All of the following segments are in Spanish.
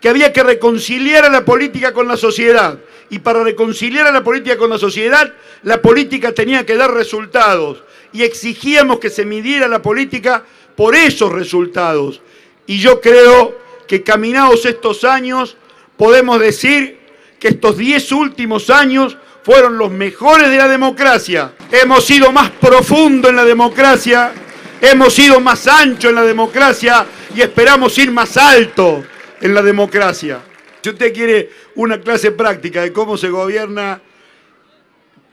que había que reconciliar a la política con la sociedad. Y para reconciliar a la política con la sociedad, la política tenía que dar resultados. Y exigíamos que se midiera la política por esos resultados. Y yo creo que caminados estos años, podemos decir que estos diez últimos años fueron los mejores de la democracia. Hemos sido más profundo en la democracia, hemos sido más ancho en la democracia y esperamos ir más alto en la democracia. Si usted quiere una clase práctica de cómo se gobierna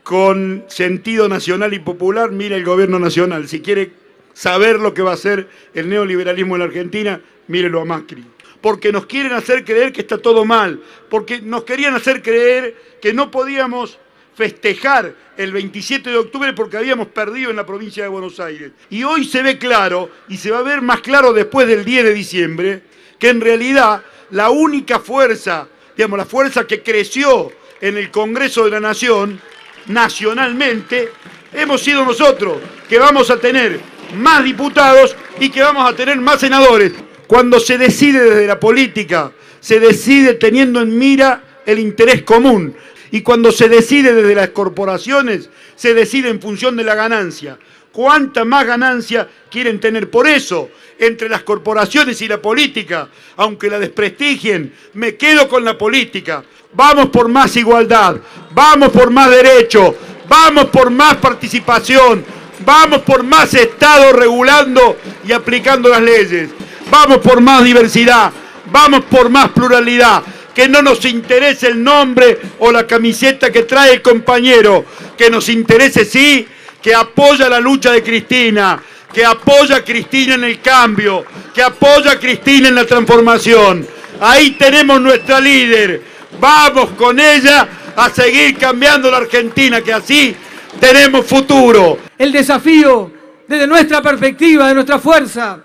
con sentido nacional y popular, mire el gobierno nacional. Si quiere saber lo que va a hacer el neoliberalismo en la Argentina, mírelo a Macri. Porque nos quieren hacer creer que está todo mal, porque nos querían hacer creer que no podíamos festejar el 27 de octubre porque habíamos perdido en la provincia de Buenos Aires. Y hoy se ve claro, y se va a ver más claro después del 10 de diciembre, que en realidad la única fuerza, digamos, la fuerza que creció en el Congreso de la Nación, nacionalmente, hemos sido nosotros, que vamos a tener más diputados y que vamos a tener más senadores. Cuando se decide desde la política, se decide teniendo en mira el interés común. Y cuando se decide desde las corporaciones, se decide en función de la ganancia. ¿Cuánta más ganancia quieren tener? Por eso, entre las corporaciones y la política, aunque la desprestigien, me quedo con la política. Vamos por más igualdad, vamos por más derecho, vamos por más participación, vamos por más Estado regulando y aplicando las leyes, vamos por más diversidad, vamos por más pluralidad que no nos interese el nombre o la camiseta que trae el compañero, que nos interese sí, que apoya la lucha de Cristina, que apoya a Cristina en el cambio, que apoya a Cristina en la transformación. Ahí tenemos nuestra líder. Vamos con ella a seguir cambiando la Argentina, que así tenemos futuro. El desafío desde nuestra perspectiva, de nuestra fuerza,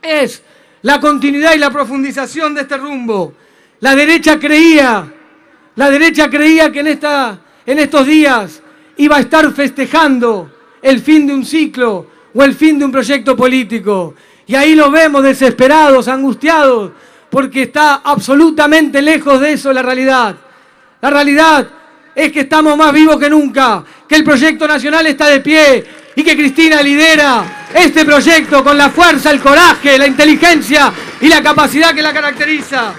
es la continuidad y la profundización de este rumbo la derecha creía, la derecha creía que en, esta, en estos días iba a estar festejando el fin de un ciclo o el fin de un proyecto político. Y ahí lo vemos desesperados, angustiados, porque está absolutamente lejos de eso la realidad. La realidad es que estamos más vivos que nunca, que el proyecto nacional está de pie y que Cristina lidera este proyecto con la fuerza, el coraje, la inteligencia y la capacidad que la caracteriza.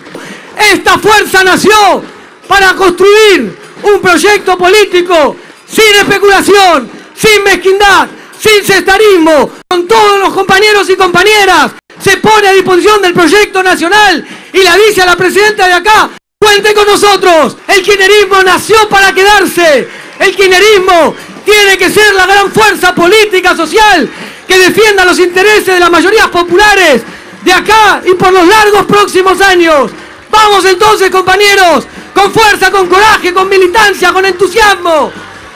Esta fuerza nació para construir un proyecto político sin especulación, sin mezquindad, sin cestarismo, con todos los compañeros y compañeras. Se pone a disposición del proyecto nacional y la dice a la presidenta de acá, cuente con nosotros. El kirchnerismo nació para quedarse. El kirchnerismo tiene que ser la gran fuerza política, social, que defienda los intereses de las mayorías populares de acá y por los largos próximos años. Vamos entonces, compañeros, con fuerza, con coraje, con militancia, con entusiasmo,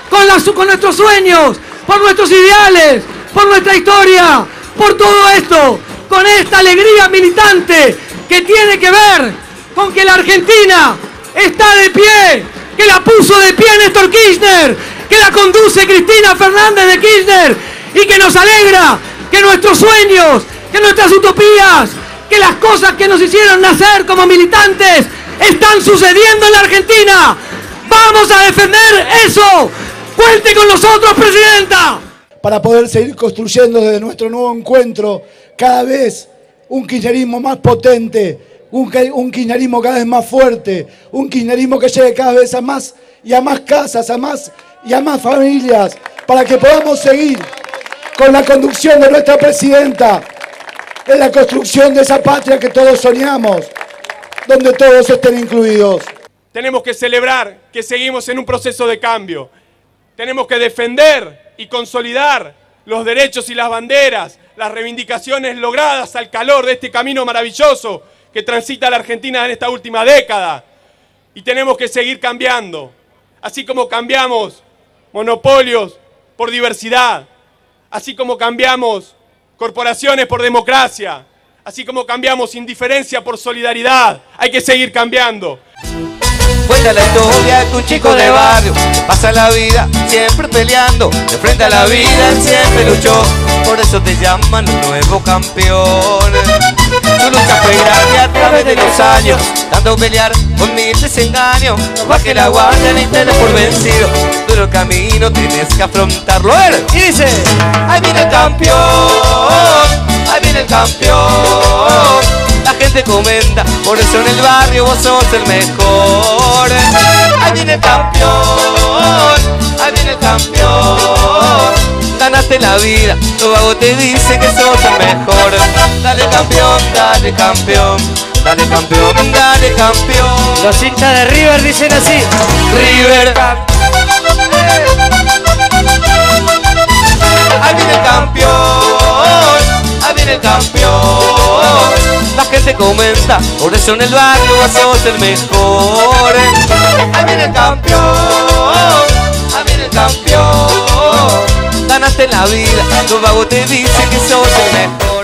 con, nuestros sueños, por nuestros ideales, por nuestra historia, por todo esto, con esta alegría militante que tiene que ver con que la Argentina está de pie, que la puso de pie Néstor Kirchner, que la conduce Cristina Fernández de Kirchner y que nos alegra que nuestros sueños, que nuestras utopías, que las cosas que nos hicieron nacer como militantes están sucediendo en la Argentina. Vamos a defender eso. Cuente con nosotros, Presidenta. Para poder seguir construyendo desde nuestro nuevo encuentro cada vez un kirchnerismo más potente, un, un cada vez más fuerte, un kirchnerismo que llegue cada vez a más y a más casas, a más y a más familias, para que podamos seguir con la conducción de nuestra presidenta en la construcción de esa patria que todos soñamos, donde todos estén incluidos. Tenemos que celebrar que seguimos en un proceso de cambio. Tenemos que defender y consolidar los derechos y las banderas, las reivindicaciones logradas al calor de este camino maravilloso que transita la Argentina en esta última década. Y tenemos que seguir cambiando, así como cambiamos monopolios por diversidad, así como cambiamos corporaciones por democracia, así como cambiamos indiferencia por solidaridad, hay que seguir cambiando. Cuenta la historia de un chico de barrio, pasa la vida siempre peleando, de frente a la vida siempre luchó, por eso te llaman un nuevo campeón. Tu lucha fue grande a través de los años. Tanto pelear con mil desengaños No baje la guardia ni te por vencido. Duro camino tienes que afrontarlo. ¡Er! Y dice Ahí viene el campeón Ahí viene el campeón La gente comenta Por eso en el barrio vos sos el mejor Ahí viene el campeón Ahí viene el campeón. Ganaste la vida, los vagos te dicen que sos el mejor. Dale campeón, dale campeón, dale campeón, dale campeón. Los hinchas de River dicen así. River. Ahí viene el campeón, ahí viene el campeón. La gente comenta, por eso en el barrio sos el mejor. Ahí viene el campeón, ahí viene el campeón ganaste en la vida, los vagos te dicen que sos el mejor.